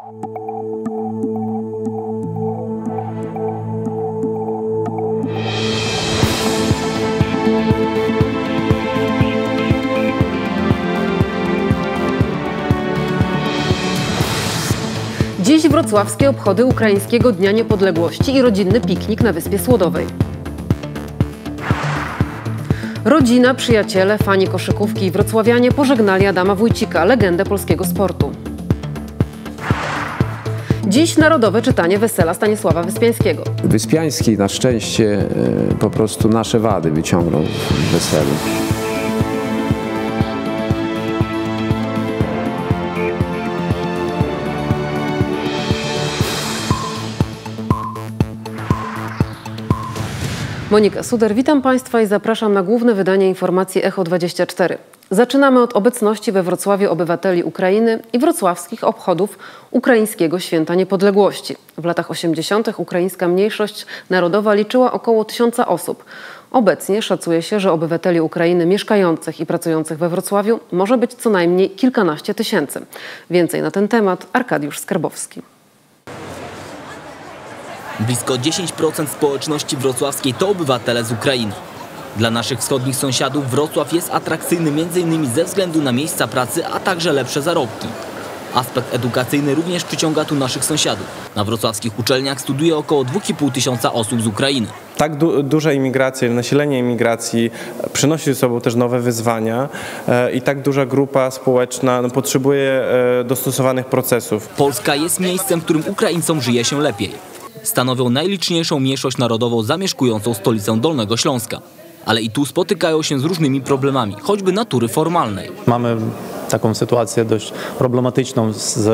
Dziś wrocławskie obchody Ukraińskiego Dnia Niepodległości i rodzinny piknik na Wyspie Słodowej. Rodzina, przyjaciele, fani koszykówki i wrocławianie pożegnali Adama Wójcika, legendę polskiego sportu. Dziś narodowe czytanie wesela Stanisława Wyspiańskiego. Wyspiański na szczęście e, po prostu nasze wady wyciągnął w weselu. Monika Suder, witam Państwa i zapraszam na główne wydanie informacji Echo 24. Zaczynamy od obecności we Wrocławiu obywateli Ukrainy i wrocławskich obchodów Ukraińskiego Święta Niepodległości. W latach 80. ukraińska mniejszość narodowa liczyła około tysiąca osób. Obecnie szacuje się, że obywateli Ukrainy mieszkających i pracujących we Wrocławiu może być co najmniej kilkanaście tysięcy. Więcej na ten temat Arkadiusz Skarbowski. Blisko 10% społeczności wrocławskiej to obywatele z Ukrainy. Dla naszych wschodnich sąsiadów Wrocław jest atrakcyjny m.in. ze względu na miejsca pracy, a także lepsze zarobki. Aspekt edukacyjny również przyciąga tu naszych sąsiadów. Na wrocławskich uczelniach studiuje około 2,5 tysiąca osób z Ukrainy. Tak du duża imigracja, nasilenie imigracji przynosi ze sobą też nowe wyzwania e, i tak duża grupa społeczna no, potrzebuje e, dostosowanych procesów. Polska jest miejscem, w którym Ukraińcom żyje się lepiej. Stanowią najliczniejszą mniejszość narodową zamieszkującą stolicę Dolnego Śląska. Ale i tu spotykają się z różnymi problemami, choćby natury formalnej. Mamy taką sytuację dość problematyczną z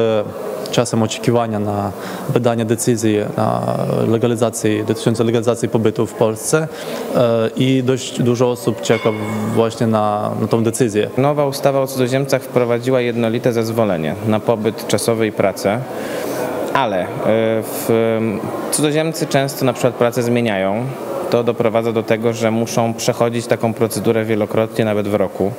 czasem oczekiwania na wydanie decyzji na legalizacji, dotyczącej legalizacji pobytu w Polsce e, i dość dużo osób czeka właśnie na, na tą decyzję. Nowa ustawa o cudzoziemcach wprowadziła jednolite zezwolenie na pobyt czasowy i pracę. Ale e, w, cudzoziemcy często na przykład pracę zmieniają. To doprowadza do tego, że muszą przechodzić taką procedurę wielokrotnie, nawet w roku,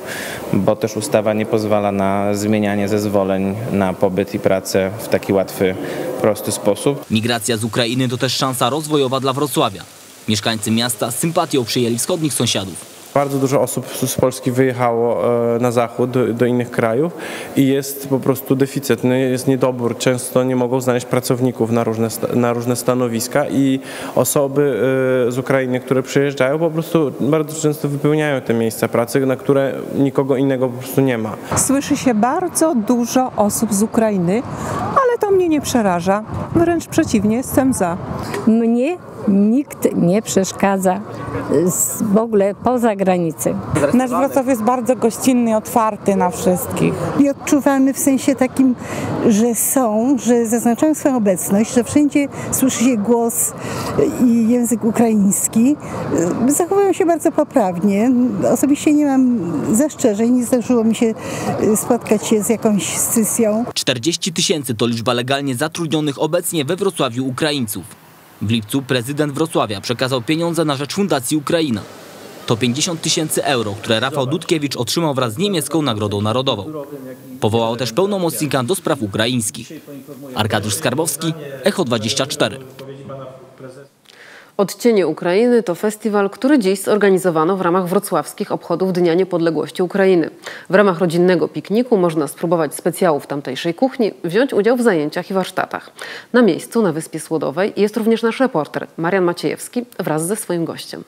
bo też ustawa nie pozwala na zmienianie zezwoleń na pobyt i pracę w taki łatwy, prosty sposób. Migracja z Ukrainy to też szansa rozwojowa dla Wrocławia. Mieszkańcy miasta z sympatią przyjęli wschodnich sąsiadów. Bardzo dużo osób z Polski wyjechało e, na zachód, do, do, innych krajów i jest po prostu deficyt, jest niedobór. Często nie mogą znaleźć pracowników na różne, na różne stanowiska i osoby e, z Ukrainy, które przyjeżdżają, po prostu bardzo często wypełniają te miejsca pracy, na które nikogo innego po prostu nie ma. Słyszy się bardzo dużo osób z Ukrainy, ale to mnie nie przeraża. Wręcz przeciwnie, jestem za. Mnie nikt nie przeszkadza w ogóle poza granicą. Nasz Wrocław jest bardzo gościnny, otwarty na wszystkich. I odczuwamy w sensie takim, że są, że zaznaczają swoją obecność, że wszędzie słyszy się głos i język ukraiński. Zachowują się bardzo poprawnie. Osobiście nie mam zastrzeżeń, nie zdarzyło mi się spotkać się z jakąś scysją. 40 tysięcy to liczba legalnie zatrudnionych obecnie we Wrocławiu Ukraińców. W lipcu prezydent Wrocławia przekazał pieniądze na rzecz Fundacji Ukraina. To 50 tysięcy euro, które Rafał Dudkiewicz otrzymał wraz z niemiecką Nagrodą Narodową. Powołał też pełnomocnika do spraw ukraińskich. Arkadiusz Skarbowski, Echo 24. Odcienie Ukrainy to festiwal, który dziś zorganizowano w ramach wrocławskich obchodów Dnia Niepodległości Ukrainy. W ramach rodzinnego pikniku można spróbować specjałów tamtejszej kuchni, wziąć udział w zajęciach i warsztatach. Na miejscu na Wyspie Słodowej jest również nasz reporter Marian Maciejewski wraz ze swoim gościem.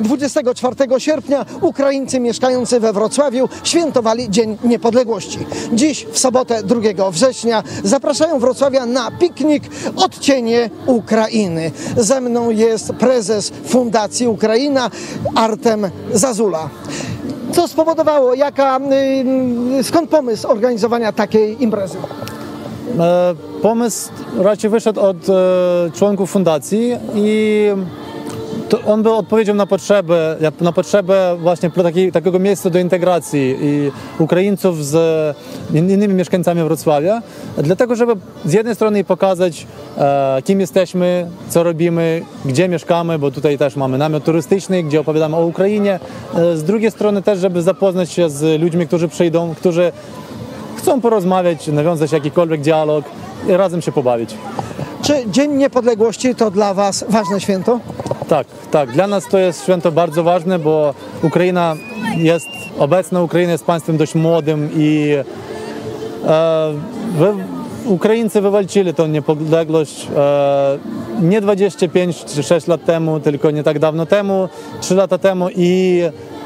24 sierpnia Ukraińcy mieszkający we Wrocławiu świętowali Dzień Niepodległości. Dziś, w sobotę 2 września, zapraszają Wrocławia na piknik Odcienie Ukrainy. Ze mną jest prezes Fundacji Ukraina Artem Zazula. Co spowodowało, jaka, skąd pomysł organizowania takiej imprezy? E, pomysł raczej wyszedł od e, członków fundacji i to on był odpowiedzią na potrzebę, na potrzebę właśnie taki, takiego miejsca do integracji i Ukraińców z innymi mieszkańcami Wrocławia, dlatego żeby z jednej strony pokazać, e, kim jesteśmy, co robimy, gdzie mieszkamy, bo tutaj też mamy namiot turystyczny, gdzie opowiadamy o Ukrainie, e, z drugiej strony też, żeby zapoznać się z ludźmi, którzy przyjdą, którzy chcą porozmawiać, nawiązać jakikolwiek dialog i razem się pobawić. Czy Dzień Niepodległości to dla Was ważne święto? Tak, tak. Dla nas to jest święto bardzo ważne, bo Ukraina jest, obecna Ukraina jest państwem dość młodym i e, wy, Ukraińcy wywalczyli tę niepodległość e, nie 25 czy 6 lat temu, tylko nie tak dawno temu, 3 lata temu i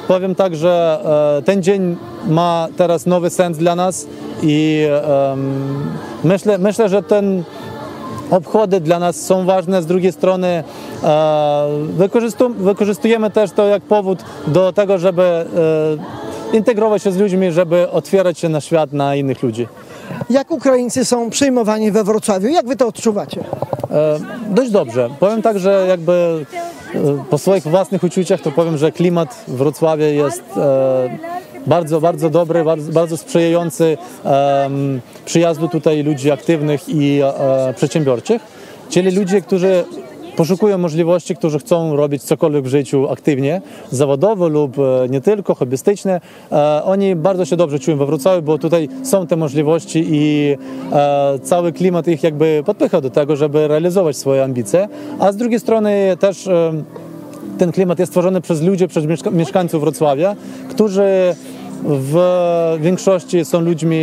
powiem tak, że e, ten dzień ma teraz nowy sens dla nas i myślę, myślę, że ten obchody dla nas są ważne. Z drugiej strony e, wykorzystu, wykorzystujemy też to jak powód do tego, żeby e, integrować się z ludźmi, żeby otwierać się na świat, na innych ludzi. Jak Ukraińcy są przyjmowani we Wrocławiu? Jak Wy to odczuwacie? E, dość dobrze. Powiem tak, że jakby e, po swoich własnych uczuciach to powiem, że klimat w Wrocławiu jest e, bardzo, bardzo dobry, bardzo, bardzo sprzyjający em, przyjazdu tutaj ludzi aktywnych i e, przedsiębiorczych, czyli ludzie, którzy poszukują możliwości, którzy chcą robić cokolwiek w życiu aktywnie, zawodowo lub e, nie tylko, hobbystyczne. E, oni bardzo się dobrze czują we Wrocławiu, bo tutaj są te możliwości i cały klimat ich jakby podpycha do tego, żeby realizować swoje ambicje, a z drugiej strony też ten klimat jest stworzony przez ludzi, przez mieszka mieszkańców Wrocławia, którzy w większości są ludźmi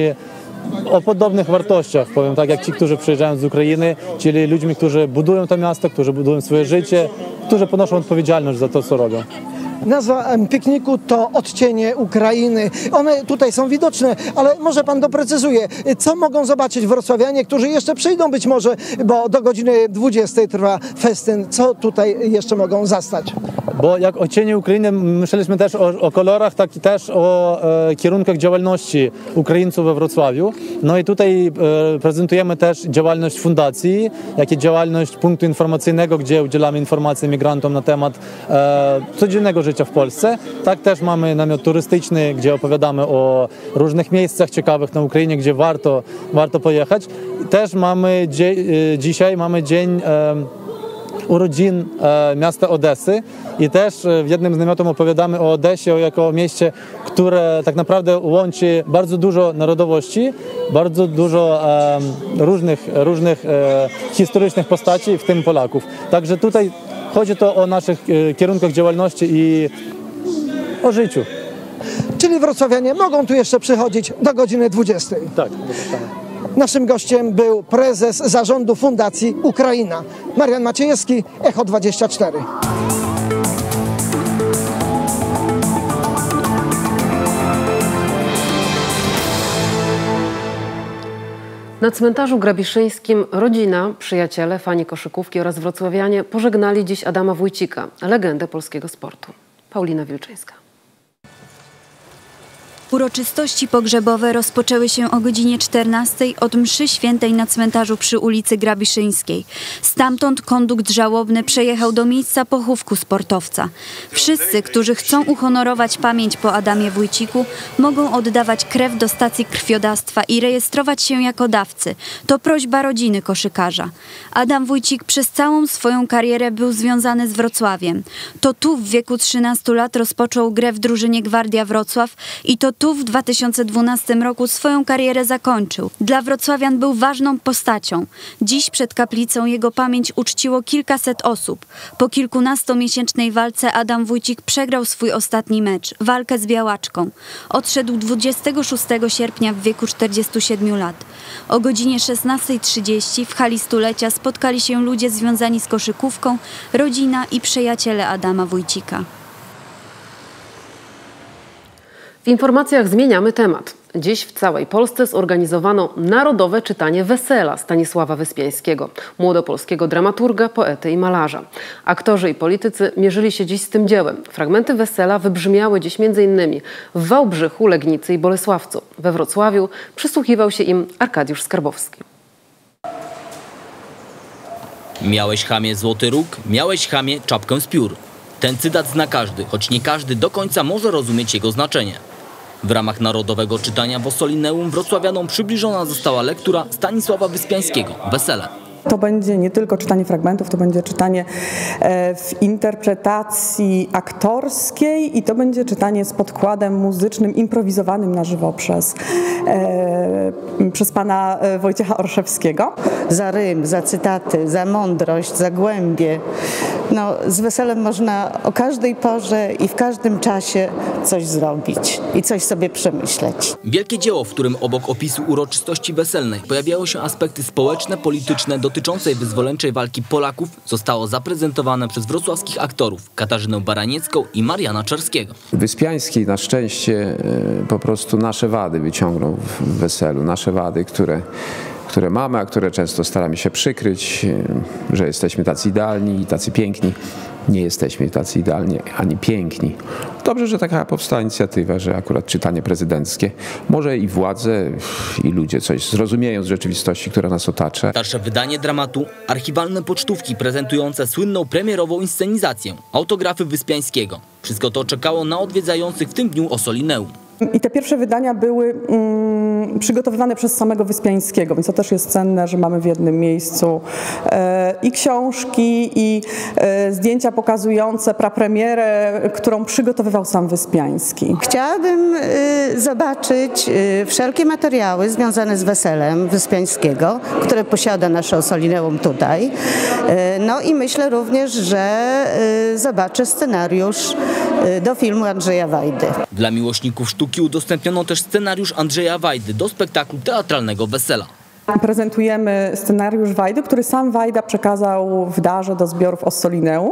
o podobnych wartościach, powiem tak, jak ci, którzy przyjeżdżają z Ukrainy, czyli ludźmi, którzy budują to miasto, którzy budują swoje życie, którzy ponoszą odpowiedzialność za to, co robią. Nazwa pikniku to odcienie Ukrainy. One tutaj są widoczne, ale może pan doprecyzuje, co mogą zobaczyć wrocławianie, którzy jeszcze przyjdą być może, bo do godziny 20 trwa festyn. Co tutaj jeszcze mogą zastać? Bo jak o cieniu Ukrainy myśleliśmy też o, o kolorach, tak i też o e, kierunkach działalności Ukraińców we Wrocławiu. No i tutaj e, prezentujemy też działalność fundacji, jak i działalność punktu informacyjnego, gdzie udzielamy informacji migrantom na temat e, codziennego życia w Polsce. Tak też mamy namiot turystyczny, gdzie opowiadamy o różnych miejscach ciekawych na Ukrainie, gdzie warto, warto pojechać. Też mamy e, dzisiaj mamy dzień urodzin e, miasta Odesy i też e, w jednym z namiotów opowiadamy o Odesie jako mieście, które tak naprawdę łączy bardzo dużo narodowości, bardzo dużo różnych, różnych e, historycznych postaci, w tym Polaków. Także tutaj chodzi to o naszych e, kierunkach działalności i o życiu. Czyli wrocławianie mogą tu jeszcze przychodzić do godziny 20. Tak, Naszym gościem był prezes zarządu Fundacji Ukraina, Marian Maciejewski, Echo 24. Na cmentarzu grabiszyńskim rodzina, przyjaciele, fani koszykówki oraz wrocławianie pożegnali dziś Adama Wójcika, legendę polskiego sportu. Paulina Wilczyńska. Uroczystości pogrzebowe rozpoczęły się o godzinie 14 od mszy świętej na cmentarzu przy ulicy Grabiszyńskiej. Stamtąd kondukt żałobny przejechał do miejsca pochówku sportowca. Wszyscy, którzy chcą uhonorować pamięć po Adamie Wójciku, mogą oddawać krew do stacji krwiodawstwa i rejestrować się jako dawcy. To prośba rodziny koszykarza. Adam Wójcik przez całą swoją karierę był związany z Wrocławiem. To tu w wieku 13 lat rozpoczął grę w drużynie Gwardia Wrocław i to tu w 2012 roku swoją karierę zakończył. Dla wrocławian był ważną postacią. Dziś przed kaplicą jego pamięć uczciło kilkaset osób. Po kilkunastomiesięcznej walce Adam Wójcik przegrał swój ostatni mecz, walkę z Białaczką. Odszedł 26 sierpnia w wieku 47 lat. O godzinie 16.30 w hali stulecia spotkali się ludzie związani z koszykówką, rodzina i przyjaciele Adama Wójcika. W informacjach zmieniamy temat. Dziś w całej Polsce zorganizowano narodowe czytanie Wesela Stanisława Wyspiańskiego, młodopolskiego dramaturga, poety i malarza. Aktorzy i politycy mierzyli się dziś z tym dziełem. Fragmenty Wesela wybrzmiały dziś m.in. w Wałbrzychu, Legnicy i Bolesławcu. We Wrocławiu przysłuchiwał się im Arkadiusz Skarbowski. Miałeś chamie złoty róg, miałeś chamie czapkę z piór. Ten cytat zna każdy, choć nie każdy do końca może rozumieć jego znaczenie. W ramach narodowego czytania w Osolineum wrocławianom przybliżona została lektura Stanisława Wyspiańskiego, Wesele. To będzie nie tylko czytanie fragmentów, to będzie czytanie e, w interpretacji aktorskiej i to będzie czytanie z podkładem muzycznym, improwizowanym na żywo przez, e, przez pana e, Wojciecha Orszewskiego. Za rym, za cytaty, za mądrość, za głębie. No, z weselem można o każdej porze i w każdym czasie coś zrobić i coś sobie przemyśleć. Wielkie dzieło, w którym obok opisu uroczystości weselnej pojawiają się aspekty społeczne, polityczne dotyczącej wyzwoleńczej walki Polaków, zostało zaprezentowane przez wrocławskich aktorów Katarzynę Baraniecką i Mariana Czerskiego. Wyspiański na szczęście e, po prostu nasze wady wyciągnął w weselu, nasze wady, które które mamy, a które często staramy się przykryć, e, że jesteśmy tacy idealni i tacy piękni. Nie jesteśmy tacy idealni ani piękni. Dobrze, że taka powstała inicjatywa, że akurat czytanie prezydenckie, może i władze, i ludzie coś zrozumieją z rzeczywistości, która nas otacza. Starsze wydanie dramatu, archiwalne pocztówki prezentujące słynną premierową inscenizację, autografy Wyspiańskiego. Wszystko to czekało na odwiedzających w tym dniu Osolineum. I te pierwsze wydania były mm, przygotowywane przez samego Wyspiańskiego, więc to też jest cenne, że mamy w jednym miejscu e, i książki, i e, zdjęcia pokazujące prapremierę, którą przygotowywał sam Wyspiański. Chciałabym y, zobaczyć y, wszelkie materiały związane z weselem Wyspiańskiego, które posiada nasze Osolineum tutaj. Y, no i myślę również, że y, zobaczę scenariusz y, do filmu Andrzeja Wajdy. Dla miłośników sztuki udostępniono też scenariusz Andrzeja Wajdy do spektaklu teatralnego Wesela. Prezentujemy scenariusz Wajdy, który sam Wajda przekazał w darze do zbiorów Ossolineum,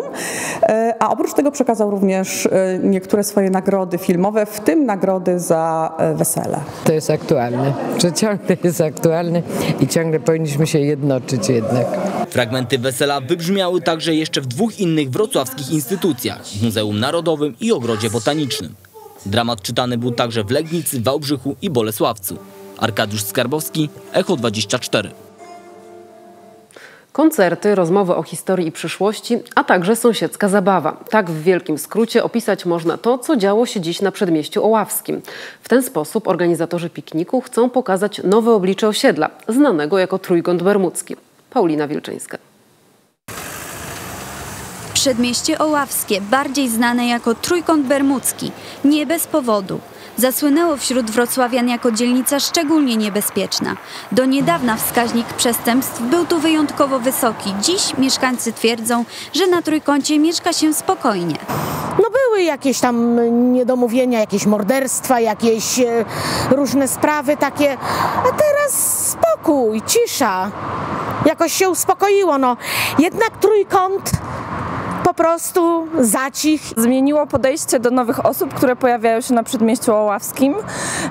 e, a oprócz tego przekazał również e, niektóre swoje nagrody filmowe, w tym nagrody za e, wesele. To jest aktualne, że ciągle jest aktualne i ciągle powinniśmy się jednoczyć jednak. Fragmenty wesela wybrzmiały także jeszcze w dwóch innych wrocławskich instytucjach, w Muzeum Narodowym i Ogrodzie Botanicznym. Dramat czytany był także w Legnicy, Wałbrzychu i Bolesławcu. Arkadiusz Skarbowski, Echo 24. Koncerty, rozmowy o historii i przyszłości, a także sąsiedzka zabawa. Tak w wielkim skrócie opisać można to, co działo się dziś na przedmieściu Oławskim. W ten sposób organizatorzy pikniku chcą pokazać nowe oblicze osiedla, znanego jako Trójkąt Bermudzki. Paulina Wilczyńska. Przedmieście Oławskie, bardziej znane jako Trójkąt Bermudzki, nie bez powodu. Zasłynęło wśród wrocławian jako dzielnica szczególnie niebezpieczna. Do niedawna wskaźnik przestępstw był tu wyjątkowo wysoki. Dziś mieszkańcy twierdzą, że na Trójkącie mieszka się spokojnie. No były jakieś tam niedomówienia, jakieś morderstwa, jakieś e, różne sprawy takie, a teraz spokój, cisza. Jakoś się uspokoiło, no. Jednak Trójkąt po prostu zacich. Zmieniło podejście do nowych osób, które pojawiają się na przedmieściu Oławskim.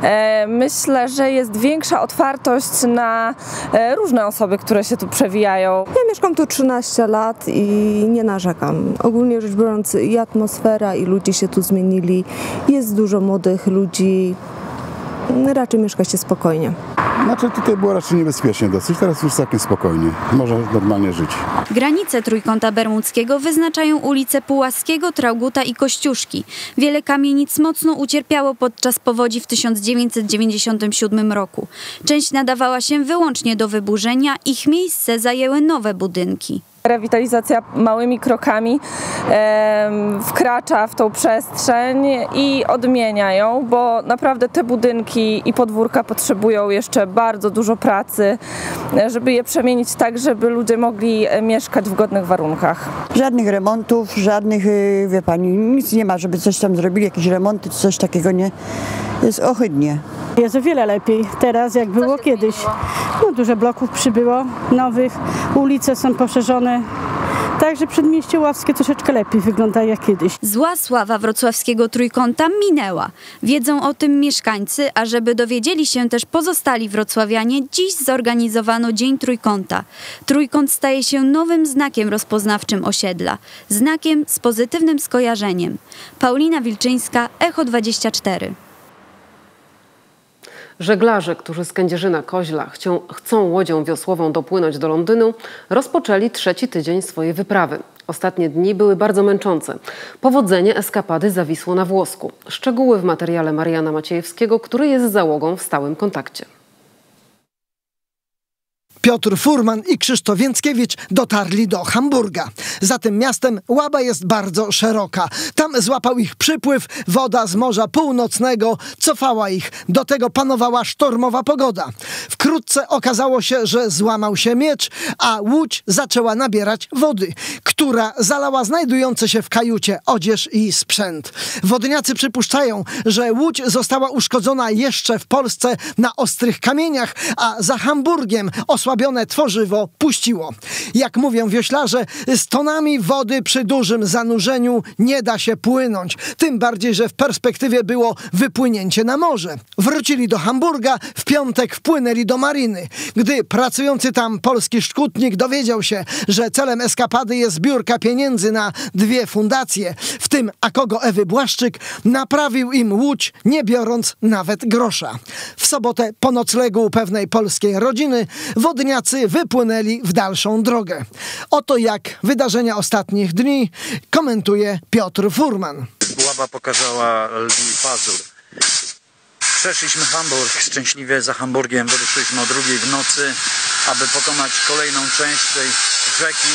E, myślę, że jest większa otwartość na e, różne osoby, które się tu przewijają. Ja mieszkam tu 13 lat i nie narzekam. Ogólnie rzecz biorąc i atmosfera i ludzie się tu zmienili. Jest dużo młodych ludzi. Raczej mieszka się spokojnie. Znaczy tutaj było raczej niebezpiecznie dosyć, teraz już całkiem spokojnie. Można normalnie żyć. Granice Trójkąta Bermudzkiego wyznaczają ulice Pułaskiego, Trauguta i Kościuszki. Wiele kamienic mocno ucierpiało podczas powodzi w 1997 roku. Część nadawała się wyłącznie do wyburzenia, ich miejsce zajęły nowe budynki. Rewitalizacja małymi krokami e, wkracza w tą przestrzeń i odmienia ją, bo naprawdę te budynki i podwórka potrzebują jeszcze bardzo dużo pracy, żeby je przemienić tak, żeby ludzie mogli mieszkać w godnych warunkach. Żadnych remontów, żadnych, wie pani, nic nie ma, żeby coś tam zrobili, jakieś remonty, coś takiego nie. Jest ohydnie. Jest o wiele lepiej teraz, jak było kiedyś. No, dużo bloków przybyło, nowych, ulice są poszerzone. Także przedmieście Ławskie troszeczkę lepiej wygląda jak kiedyś. Zła sława wrocławskiego trójkąta minęła. Wiedzą o tym mieszkańcy, a żeby dowiedzieli się też pozostali wrocławianie, dziś zorganizowano Dzień Trójkąta. Trójkąt staje się nowym znakiem rozpoznawczym osiedla. Znakiem z pozytywnym skojarzeniem. Paulina Wilczyńska, Echo 24. Żeglarze, którzy z Kędzierzyna Koźla chcą, chcą łodzią wiosłową dopłynąć do Londynu, rozpoczęli trzeci tydzień swojej wyprawy. Ostatnie dni były bardzo męczące. Powodzenie eskapady zawisło na włosku. Szczegóły w materiale Mariana Maciejewskiego, który jest z załogą w stałym kontakcie. Piotr Furman i Krzysztof Więckiewicz dotarli do Hamburga. Za tym miastem Łaba jest bardzo szeroka. Tam złapał ich przypływ, woda z Morza Północnego cofała ich. Do tego panowała sztormowa pogoda. Wkrótce okazało się, że złamał się miecz, a łódź zaczęła nabierać wody, która zalała znajdujące się w kajucie odzież i sprzęt. Wodniacy przypuszczają, że łódź została uszkodzona jeszcze w Polsce na ostrych kamieniach, a za Hamburgiem osłabione tworzywo puściło. Jak mówią wioślarze, z tonami wody przy dużym zanurzeniu nie da się płynąć. Tym bardziej, że w perspektywie było wypłynięcie na morze. Wrócili do Hamburga, w piątek wpłynęli do mariny. Gdy pracujący tam polski szkutnik dowiedział się, że celem eskapady jest zbiórka pieniędzy na dwie fundacje, w tym Akogo Ewy Błaszczyk, naprawił im łódź, nie biorąc nawet grosza. W sobotę po noclegu u pewnej polskiej rodziny wodniacy wypłynęli w dalszą drogę. Oto jak wydarzenia ostatnich dni komentuje Piotr Furman. Łaba pokazała lwi pazur. Przeszliśmy Hamburg, szczęśliwie za Hamburgiem wyruszyliśmy o drugiej w nocy, aby pokonać kolejną część tej rzeki.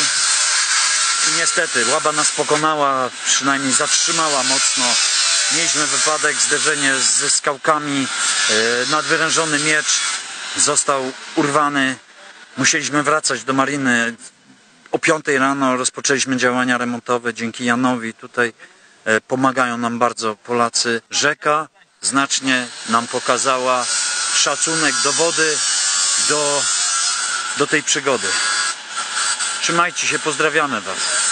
I niestety Łaba nas pokonała, przynajmniej zatrzymała mocno. Mieliśmy wypadek, zderzenie ze skałkami, e, nadwyrężony miecz został urwany. Musieliśmy wracać do mariny. O 5 rano rozpoczęliśmy działania remontowe dzięki Janowi. Tutaj e, pomagają nam bardzo Polacy. Rzeka znacznie nam pokazała szacunek do wody, do, do tej przygody. Trzymajcie się, pozdrawiamy Was.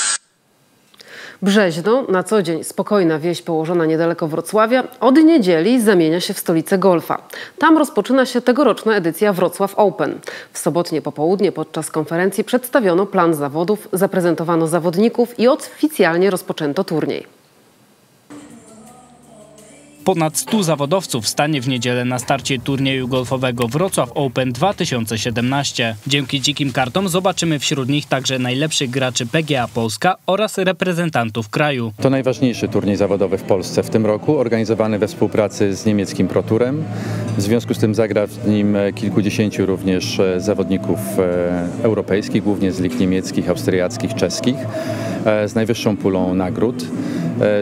Brzeźno, na co dzień spokojna wieś położona niedaleko Wrocławia, od niedzieli zamienia się w stolicę golfa. Tam rozpoczyna się tegoroczna edycja Wrocław Open. W sobotnie popołudnie podczas konferencji przedstawiono plan zawodów, zaprezentowano zawodników i oficjalnie rozpoczęto turniej. Ponad 100 zawodowców stanie w niedzielę na starcie turnieju golfowego Wrocław Open 2017. Dzięki dzikim kartom zobaczymy wśród nich także najlepszych graczy PGA Polska oraz reprezentantów kraju. To najważniejszy turniej zawodowy w Polsce w tym roku, organizowany we współpracy z niemieckim ProTurem. W związku z tym zagra w nim kilkudziesięciu również e, zawodników e, europejskich, głównie z lig niemieckich, austriackich, czeskich, z najwyższą pulą nagród.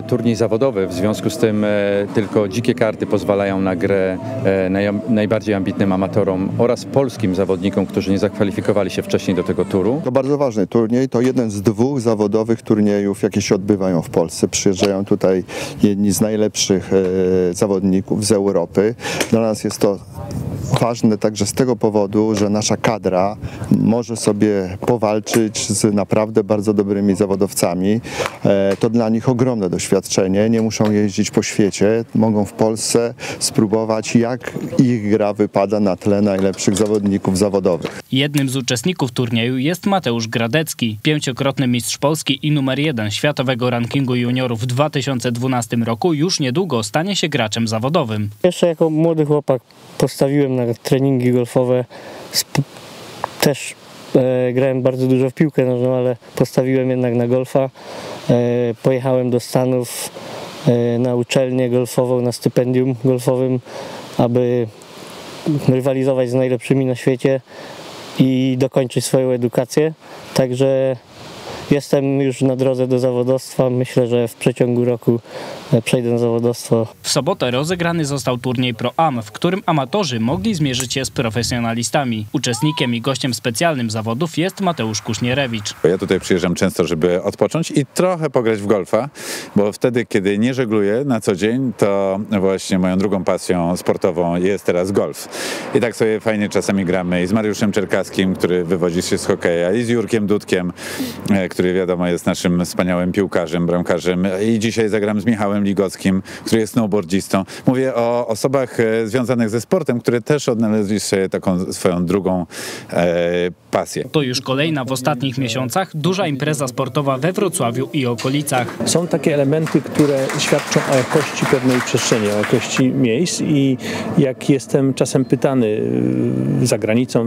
Turniej zawodowy, w związku z tym tylko tylko dzikie karty pozwalają na grę e, naj, najbardziej ambitnym amatorom oraz polskim zawodnikom, którzy nie zakwalifikowali się wcześniej do tego turu. To bardzo ważny turniej, to jeden z dwóch zawodowych turniejów, jakie się odbywają w Polsce. Przyjeżdżają tutaj jedni z najlepszych e, zawodników z Europy. Dla nas jest to ważne także z tego powodu, że nasza kadra może sobie powalczyć z naprawdę bardzo dobrymi zawodowcami. E, to dla nich ogromne doświadczenie, nie muszą jeździć po świecie, mogą w Polsce spróbować jak ich gra wypada na tle najlepszych zawodników zawodowych. Jednym z uczestników turnieju jest Mateusz Gradecki, pięciokrotny mistrz Polski i numer jeden światowego rankingu juniorów w 2012 roku już niedługo stanie się graczem zawodowym. Jeszcze jako młody chłopak postawiłem na treningi golfowe. Też grałem bardzo dużo w piłkę nożną, ale postawiłem jednak na golfa. E, pojechałem do Stanów e, na uczelnię golfową, na stypendium golfowym, aby rywalizować z najlepszymi na świecie i dokończyć swoją edukację. Także Jestem już na drodze do zawodowstwa. Myślę, że w przeciągu roku e, przejdę na zawodowstwo. W sobotę rozegrany został turniej Pro Am, w którym amatorzy mogli zmierzyć się z profesjonalistami. Uczestnikiem i gościem specjalnym zawodów jest Mateusz Kusznierewicz. Ja tutaj przyjeżdżam często, żeby odpocząć i trochę pograć w golfa, bo wtedy, kiedy nie żegluję na co dzień, to właśnie moją drugą pasją sportową jest teraz golf. I tak sobie fajnie czasami gramy i z Mariuszem Czerkaskim, który wywodzi się z hokeja, i z Jurkiem Dudkiem, e, który wiadomo jest naszym wspaniałym piłkarzem, bramkarzem i dzisiaj zagram z Michałem Ligockim, który jest snowboardzistą. Mówię o osobach e, związanych ze sportem, które też odnaleźli sobie taką swoją drugą e, pasję. To już kolejna w ostatnich miesiącach duża impreza sportowa we Wrocławiu i okolicach. Są takie elementy, które świadczą o jakości pewnej przestrzeni, o jakości miejsc i jak jestem czasem pytany y, za granicą,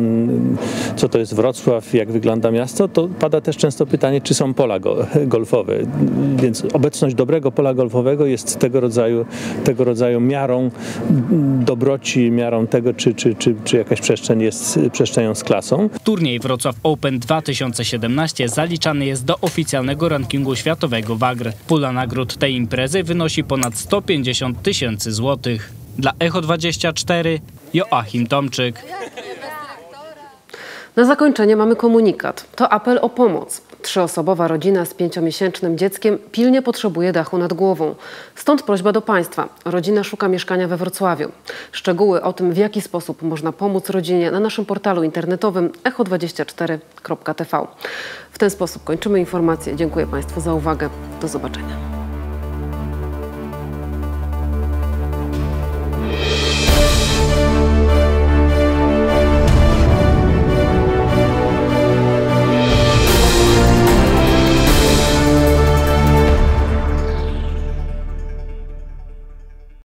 co to jest Wrocław, jak wygląda miasto, to pada też często pytanie, czy są pola go, golfowe. Więc obecność dobrego pola golfowego jest tego rodzaju, tego rodzaju miarą dobroci, miarą tego, czy, czy, czy, czy jakaś przestrzeń jest przestrzenią z klasą. Turniej Wrocław Open 2017 zaliczany jest do oficjalnego rankingu światowego WAGR. Pula nagród tej imprezy wynosi ponad 150 tysięcy złotych. Dla Echo 24 Joachim Tomczyk. Na zakończenie mamy komunikat. To apel o pomoc. Trzyosobowa rodzina z pięciomiesięcznym dzieckiem pilnie potrzebuje dachu nad głową. Stąd prośba do Państwa. Rodzina szuka mieszkania we Wrocławiu. Szczegóły o tym, w jaki sposób można pomóc rodzinie na naszym portalu internetowym echo24.tv. W ten sposób kończymy informację. Dziękuję Państwu za uwagę. Do zobaczenia.